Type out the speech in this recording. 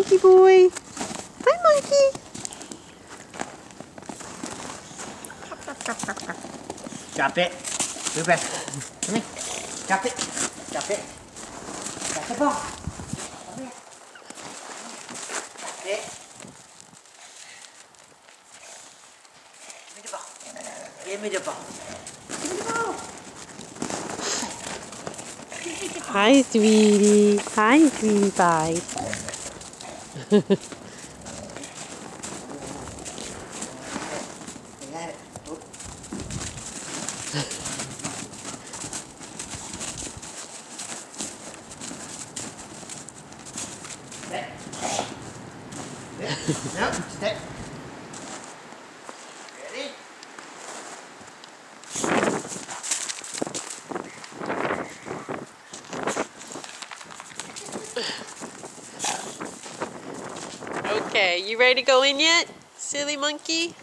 monkey boy. Hi, monkey. Drop it. Move back. Come here. Drop it. Drop it. Drop the ball. Come here. Drop it. Give me the ball. Give me the ball. Give me the ball. Hi, sweetie. Hi, sweetie pie. Nope, stay. Ready? Ugh. Okay, you ready to go in yet, silly monkey?